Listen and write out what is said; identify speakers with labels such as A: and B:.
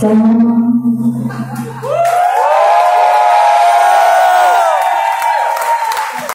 A: So.